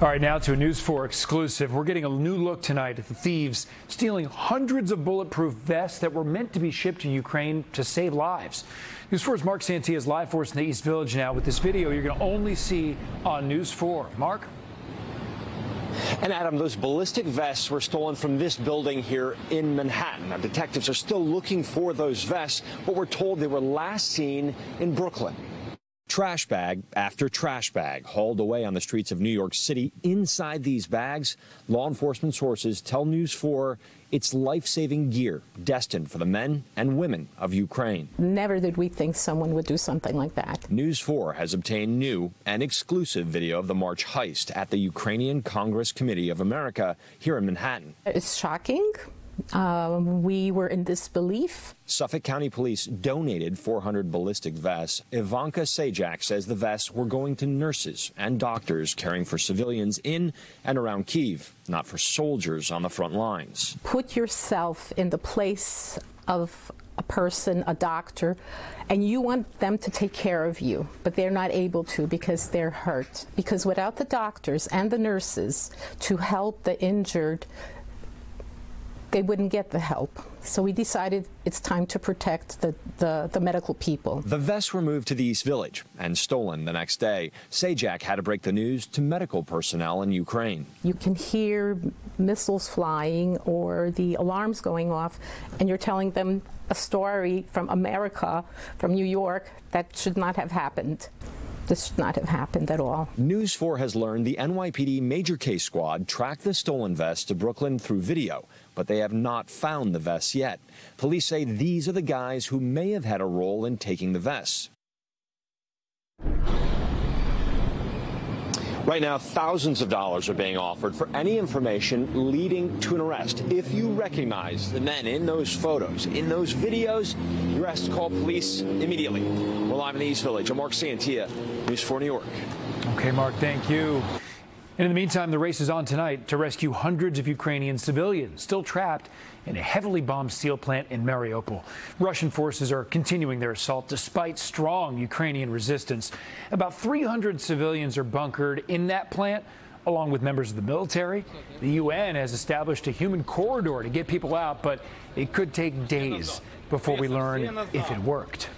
All right, now to a News 4 exclusive. We're getting a new look tonight at the thieves stealing hundreds of bulletproof vests that were meant to be shipped to Ukraine to save lives. News 4's Marc Santia's live force in the East Village now with this video you're going to only see on News 4. Mark? And Adam, those ballistic vests were stolen from this building here in Manhattan. Now, detectives are still looking for those vests, but we're told they were last seen in Brooklyn. Trash bag after trash bag hauled away on the streets of New York City. Inside these bags, law enforcement sources tell News 4 it's life saving gear destined for the men and women of Ukraine. Never did we think someone would do something like that. News 4 has obtained new and exclusive video of the March heist at the Ukrainian Congress Committee of America here in Manhattan. It's shocking. Uh, we were in disbelief. Suffolk County Police donated 400 ballistic vests. Ivanka Sajak says the vests were going to nurses and doctors caring for civilians in and around Kiev, not for soldiers on the front lines. Put yourself in the place of a person, a doctor, and you want them to take care of you, but they're not able to because they're hurt. Because without the doctors and the nurses to help the injured, they wouldn't get the help. So we decided it's time to protect the, the, the, medical people. The vests were moved to the East Village and stolen the next day. Sajak had to break the news to medical personnel in Ukraine. You can hear missiles flying or the alarms going off, and you're telling them a story from America, from New York, that should not have happened. This should not have happened at all. News 4 has learned the NYPD major case squad tracked the stolen vest to Brooklyn through video, but they have not found the vests yet. Police say these are the guys who may have had a role in taking the vests. Right now, thousands of dollars are being offered for any information leading to an arrest. If you recognize the men in those photos, in those videos, you're asked to call police immediately. We're live in the East Village. I'm Marc Santia, News 4 New York. Okay, Mark, thank you. And in the meantime, the race is on tonight to rescue hundreds of Ukrainian civilians still trapped in a heavily bombed steel plant in Mariupol. Russian forces are continuing their assault despite strong Ukrainian resistance. About 300 civilians are bunkered in that plant, along with members of the military. The UN has established a human corridor to get people out, but it could take days before we learn if it worked.